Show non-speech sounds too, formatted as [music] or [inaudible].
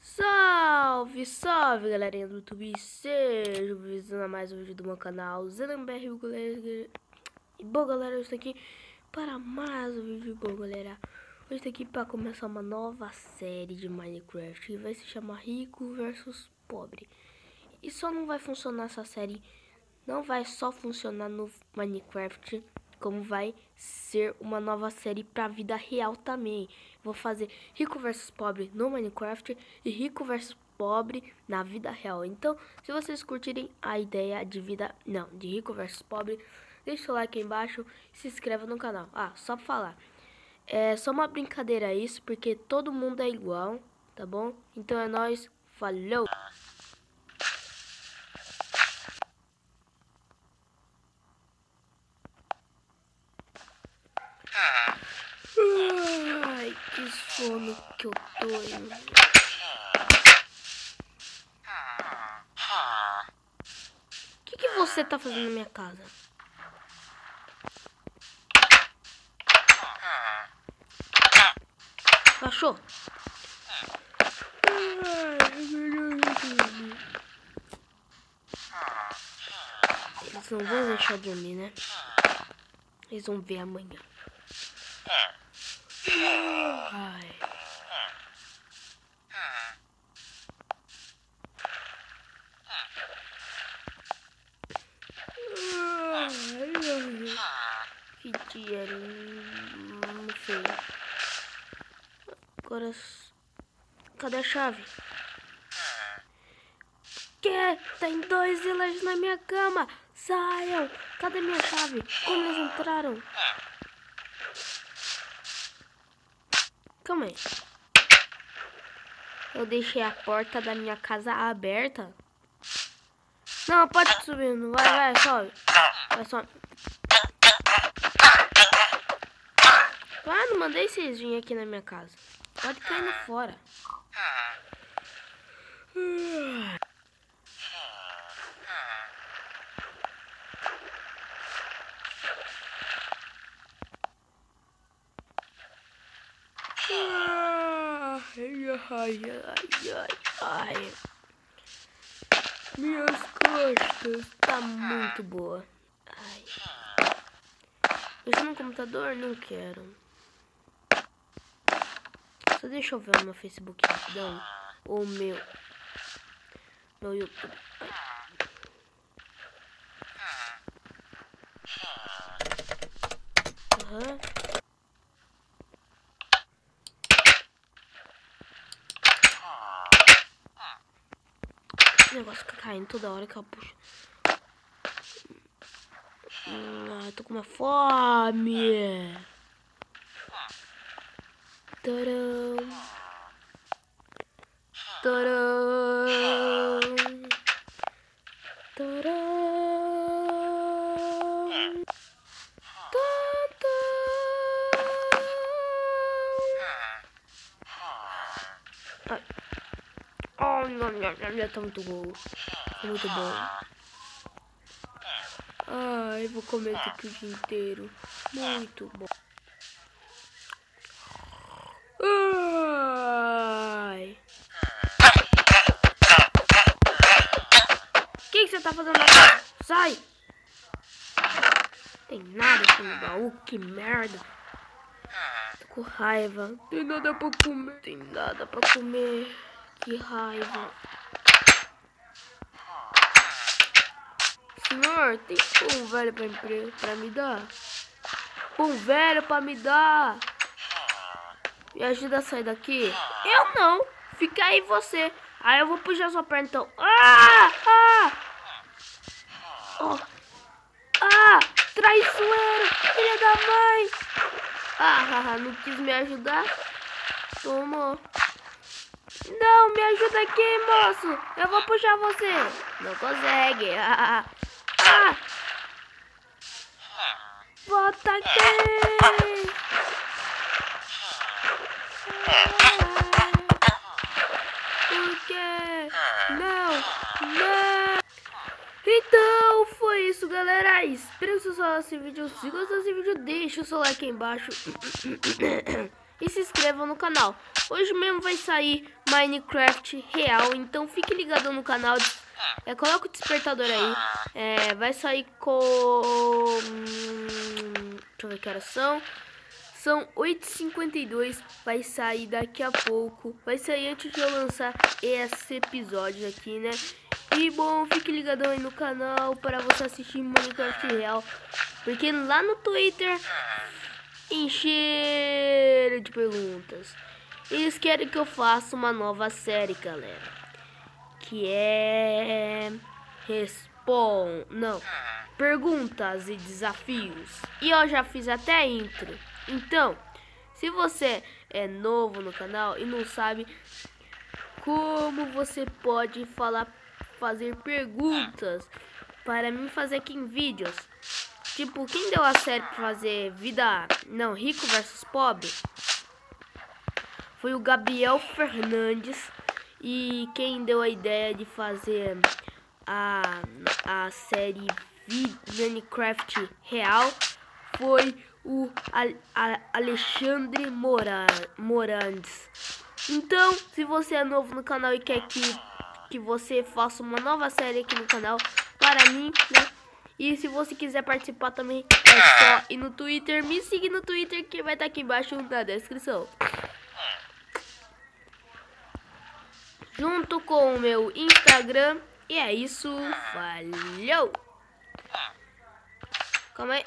Salve, salve galerinha do YouTube, sejam bem-vindos a mais um vídeo do meu canal galera. E bom galera, eu estou aqui para mais um vídeo bom galera. Hoje estou aqui para começar uma nova série de Minecraft que vai se chamar Rico versus Pobre E só não vai funcionar essa série, não vai só funcionar no Minecraft como vai ser uma nova série para a vida real também. Vou fazer rico versus pobre no Minecraft e rico versus pobre na vida real. Então, se vocês curtirem a ideia de vida, não, de rico versus pobre, deixa o like aí embaixo e se inscreva no canal. Ah, só pra falar. É só uma brincadeira isso, porque todo mundo é igual, tá bom? Então é nóis, falou! Ai, sono que eu tô. O que, que você tá fazendo na minha casa? Achou? Eles não vão deixar dormir, né? Eles vão ver amanhã. Ai. Que dia hum, feio. Agora. s- Cadê a chave? Que? Tem dois villagers na minha cama! Saiam! Cadê minha chave? Como eles entraram? Calma aí. Eu deixei a porta da minha casa aberta? Não, pode subir. Vai, vai, sobe. Vai, sobe. Ah, não mandei vocês virem aqui na minha casa. Pode cair no fora. Ai, ai, ai, ai, ai. Minhas costas tá muito boa. Ai. Mexer no computador? Não quero. Só deixa eu ver o meu Facebook rapidão. O meu. Meu YouTube. Aham. Esse negócio fica caindo toda hora que eu puxo. Hum, Ai, tô com uma fome. Tcharam. Tcharam. Tcharam. Ai, nham, nham, nham, nham, tá muito bom. Tá muito bom. Ai, vou comer isso aqui o dia inteiro. Muito bom. Ai. O que que você tá fazendo casa? Sai! Tem nada aqui no baú, que merda. Tô com raiva. Tem nada pra comer. Tem nada pra comer. Que raiva. Senhor, tem pão velho pra, pra me dar? Pão velho pra me dar? Me ajuda a sair daqui? Eu não. Fica aí você. Aí eu vou puxar sua perna então. Ah! Ah! Oh. Ah! Traiçoeiro! Filha da mãe! Ah, não quis me ajudar? Tomou. Não, me ajuda aqui, moço. Eu vou puxar você. Não consegue. [laughs] Ah! ah. Volta aqui! Por quê? Não! Não! galera, espero que vocês gostem desse vídeo. Se gostou desse vídeo, deixa o seu like aí embaixo. e se inscreva no canal. Hoje mesmo vai sair Minecraft real, então fique ligado no canal. É, coloca o despertador aí. É, vai sair com... Hum, deixa eu ver que horas são. São 8h52, vai sair daqui a pouco. Vai sair antes de eu lançar esse episódio aqui, né? E bom, fique ligadão aí no canal para você assistir Minecraft Real. Porque lá no Twitter encheram de perguntas. Eles querem que eu faça uma nova série, galera. Que é... Respond... Não. Perguntas e desafios. E eu já fiz até intro. Então, se você é novo no canal e não sabe como você pode falar, fazer perguntas para mim fazer aqui em vídeos. Tipo, quem deu a série para fazer vida, não, rico versus pobre? Foi o Gabriel Fernandes. E quem deu a ideia de fazer a, a série Minecraft real foi o Alexandre Mora, Morandes. Então, se você é novo no canal e quer que, que você faça uma nova série aqui no canal, para mim, né? E se você quiser participar também, é só ir no Twitter, me seguir no Twitter que vai estar aqui embaixo na descrição. Junto com o meu Instagram. E é isso. Valeu! Calma aí.